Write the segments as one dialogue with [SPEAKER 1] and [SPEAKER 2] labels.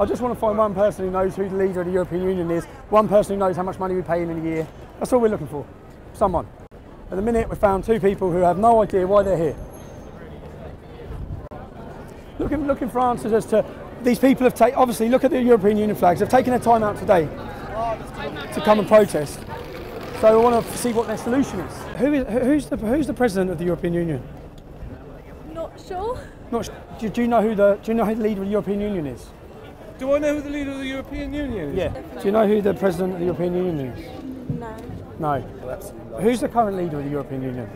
[SPEAKER 1] I just want to find one person who knows who the leader of the European Union is, one person who knows how much money we pay in a year. That's all we're looking for. Someone. At the minute, we found two people who have no idea why they're here. Looking, looking for answers as to these people have taken, obviously, look at the European Union flags, they've taken their time out today to come and protest. So we want to see what their solution is. Who is who's the who's the president of the European Union?
[SPEAKER 2] Not sure.
[SPEAKER 1] Not, sh- do, do you know who the do you know who the leader of the European Union is?
[SPEAKER 3] Do I know who the leader of the European Union is?
[SPEAKER 1] Yeah. Do you know who the president of the European Union is?
[SPEAKER 2] No.
[SPEAKER 1] No. Who's the current leader of the European Union?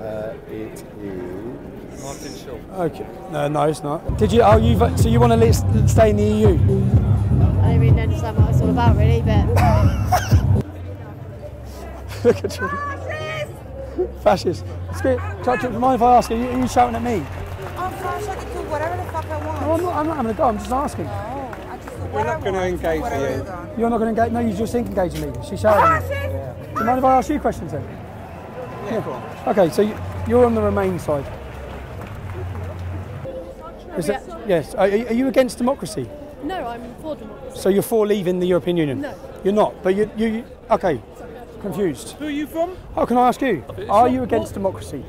[SPEAKER 4] Uh, it is.
[SPEAKER 3] Martin Schulz.
[SPEAKER 1] Okay. No, no, it's not. Did you? Oh, you. So you want to stay in the EU?
[SPEAKER 2] I don't really understand what it's all about, really, but
[SPEAKER 1] Look at you. Fascist. Excuse, do you mind if I ask? Are you, are you shouting at me?
[SPEAKER 5] Oh gosh, I can do whatever the fuck I want.
[SPEAKER 1] No, I'm not. I'm not having a go. I'm just asking.
[SPEAKER 5] I just do
[SPEAKER 3] We're not going to engage with you.
[SPEAKER 1] You're not going to engage. No, you just think engaging me. She's shouting at me. Do you mind if I ask you questions then?
[SPEAKER 3] Yeah, go on.
[SPEAKER 1] Okay, so you- you're on the Remain side. Is it, yes. Are, are you against democracy?
[SPEAKER 2] no, I'm for democracy.
[SPEAKER 1] So you're for leaving the European Union?
[SPEAKER 2] No.
[SPEAKER 1] You're not. But you. you, you okay. Confused.
[SPEAKER 3] Who are you from?
[SPEAKER 1] Oh, can I ask you?
[SPEAKER 3] It's
[SPEAKER 1] Are you against
[SPEAKER 3] what?
[SPEAKER 1] democracy?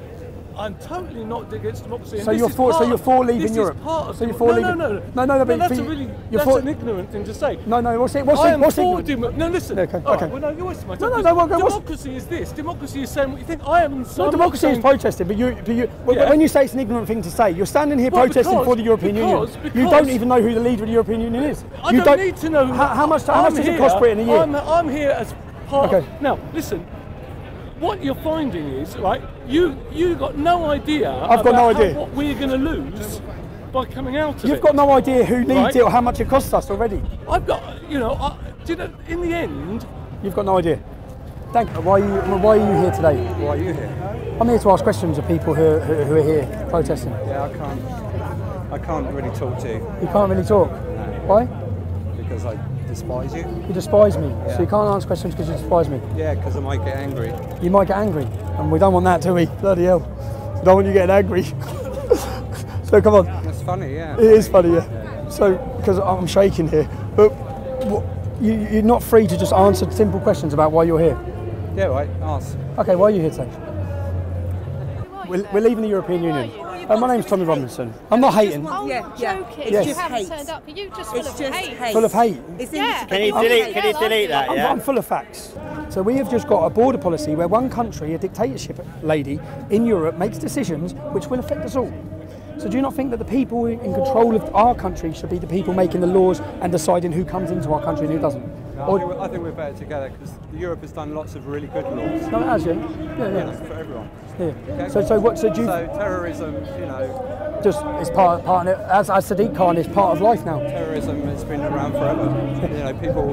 [SPEAKER 3] I'm totally not against democracy.
[SPEAKER 1] So you're for- so you're for leaving
[SPEAKER 3] this is
[SPEAKER 1] Europe? So you're for
[SPEAKER 3] no,
[SPEAKER 1] leaving-
[SPEAKER 3] No, no,
[SPEAKER 1] no, no, no, but
[SPEAKER 3] that's a really
[SPEAKER 1] you're
[SPEAKER 3] that's an ignorant thing to say.
[SPEAKER 1] No, no. What's it? What's it? What's it?
[SPEAKER 3] No, listen.
[SPEAKER 1] Okay,
[SPEAKER 3] right,
[SPEAKER 1] okay.
[SPEAKER 3] well, no, you're wasting my
[SPEAKER 1] No,
[SPEAKER 3] time.
[SPEAKER 1] no, no, what's-
[SPEAKER 3] democracy is this. Democracy is saying what you think. I am.
[SPEAKER 1] No, democracy is protesting, but you, but you when you say it's an ignorant thing to say, you're standing here protesting for the European Union. you don't even know who the leader of the European Union is.
[SPEAKER 3] I
[SPEAKER 1] you
[SPEAKER 3] don't, need to know.
[SPEAKER 1] How, much? How much does it cost Britain a year?
[SPEAKER 3] I'm, I'm here as part.
[SPEAKER 1] Okay.
[SPEAKER 3] Now, listen. What you're finding is right. You you got no idea.
[SPEAKER 1] I've got no
[SPEAKER 3] about how-
[SPEAKER 1] idea.
[SPEAKER 3] what we're going to lose by coming out of
[SPEAKER 1] You've
[SPEAKER 3] it.
[SPEAKER 1] got no idea who needs
[SPEAKER 3] Right.
[SPEAKER 1] it or how much it costs us already.
[SPEAKER 3] I've got. You know. I, do you know? In the end,
[SPEAKER 1] You've got no idea. Thank you. Why are you, why are you here today?
[SPEAKER 4] Why are you here?
[SPEAKER 1] I'm here to ask questions of people who, who, who are here protesting.
[SPEAKER 4] Yeah, I can't. I can't really talk to you
[SPEAKER 1] You can't really talk. Why?
[SPEAKER 4] because I despise you.
[SPEAKER 1] You despise me. So you can't answer questions because you despise me.
[SPEAKER 4] Yeah, because I might get angry.
[SPEAKER 1] You might get angry. And we don't want that, do we? Bloody hell. We don't want you getting angry. so come on.
[SPEAKER 4] That's funny, yeah.
[SPEAKER 1] It is funny, yeah. So, because I'm shaking here. But what, you, you're not free to just answer simple questions about why you're here.
[SPEAKER 4] Yeah, right. Ask.
[SPEAKER 1] Okay, why are you here today? We're, we're leaving the European Union. Uh, my name's Tommy Robinson. I'm not hating.
[SPEAKER 2] Oh,
[SPEAKER 5] Yeah, yeah.
[SPEAKER 2] joking.
[SPEAKER 5] It's
[SPEAKER 1] Yes.
[SPEAKER 2] It's
[SPEAKER 5] just hate.
[SPEAKER 2] Turned up. Are you just full
[SPEAKER 5] It's
[SPEAKER 2] of
[SPEAKER 5] just
[SPEAKER 2] hate?
[SPEAKER 5] hate.
[SPEAKER 1] Full of hate.
[SPEAKER 5] It's
[SPEAKER 2] Yeah.
[SPEAKER 6] Can you delete? Can you delete that?
[SPEAKER 1] I'm, I'm full of facts. So we have just got a border policy where one country, a dictatorship lady in Europe, makes decisions which will affect us all. So do you not think that the people in control of our country should be the people making the laws and deciding who comes into our country and who doesn't?
[SPEAKER 4] No, I, think we're, I think we're better together because Europe has done lots of really good laws
[SPEAKER 1] no, it has, yeah. Yeah,
[SPEAKER 4] know,
[SPEAKER 1] yeah.
[SPEAKER 4] for everyone.
[SPEAKER 1] yeah.
[SPEAKER 4] Okay?
[SPEAKER 1] So, so what? So do you
[SPEAKER 4] So terrorism, you know,
[SPEAKER 1] just it's part part of it, as as Sadiq Khan is part of life now.
[SPEAKER 4] terrorism has been around forever. you know, people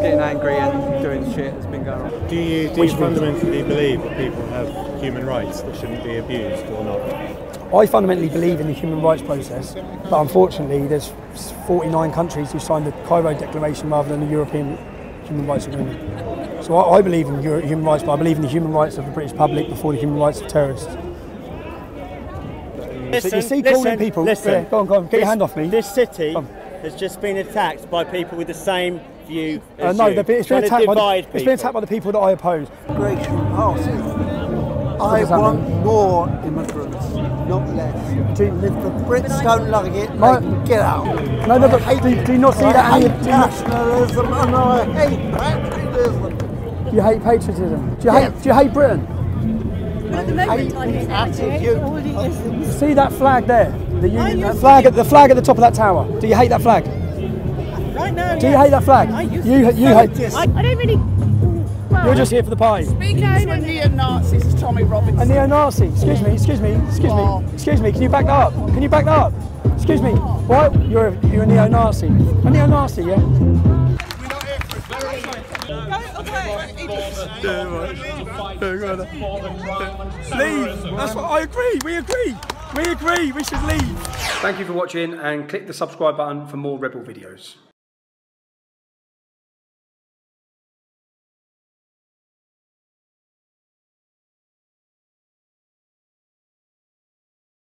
[SPEAKER 4] getting angry and doing shit has been going on.
[SPEAKER 7] Do you, do you fundamentally believe that people have human rights that shouldn't be abused or not?
[SPEAKER 1] I fundamentally believe in the human rights process, but unfortunately, there's 49 countries who signed the Cairo Declaration rather than the European Human Rights Agreement. So I, I believe in Euro- human rights, but I believe in the human rights of the British public before the human rights of terrorists.
[SPEAKER 6] Listen,
[SPEAKER 1] so you see calling
[SPEAKER 6] listen,
[SPEAKER 1] people.
[SPEAKER 6] Listen.
[SPEAKER 1] Yeah, go on, go on, get your hand off me.
[SPEAKER 6] This city has just been attacked by people with the same view
[SPEAKER 1] Uh, no,
[SPEAKER 6] you.
[SPEAKER 1] they've been- it's been, attacked by the,
[SPEAKER 6] people.
[SPEAKER 1] it's been attacked by the people that I oppose.
[SPEAKER 8] immigration policy. I want
[SPEAKER 1] mean?
[SPEAKER 8] more immigrants, not less.
[SPEAKER 1] Do you-
[SPEAKER 8] if the Brits don't like it,
[SPEAKER 1] My-
[SPEAKER 8] they can get out.
[SPEAKER 1] No, no, but do, do you not see
[SPEAKER 8] I
[SPEAKER 1] that?
[SPEAKER 8] hate
[SPEAKER 1] any- do, you not,
[SPEAKER 8] nationalism and I hate patriotism.
[SPEAKER 1] do you hate patriotism? Do you hate? Do you hate Britain? See that flag there? The Union, that flag, at, the flag at the top of that tower. Do you hate that flag?
[SPEAKER 8] Right now,
[SPEAKER 1] Do you hate that flag? You, you hate. this.
[SPEAKER 2] I don't really. Well,
[SPEAKER 1] You're just here for the party.
[SPEAKER 2] speak
[SPEAKER 8] These
[SPEAKER 2] out
[SPEAKER 8] were
[SPEAKER 2] and
[SPEAKER 8] neo-Nazis, Tommy Robinson.
[SPEAKER 1] A neo-Nazi. Excuse me. Excuse me. Excuse me. Excuse me. Can you back that up? Can you back that up? Excuse me. What? You're a, you're a neo-Nazi. A neo-Nazi, yeah. Leave. That's what I agree. We agree. We agree. We should leave. Thank you for watching and click the subscribe button for more Rebel videos.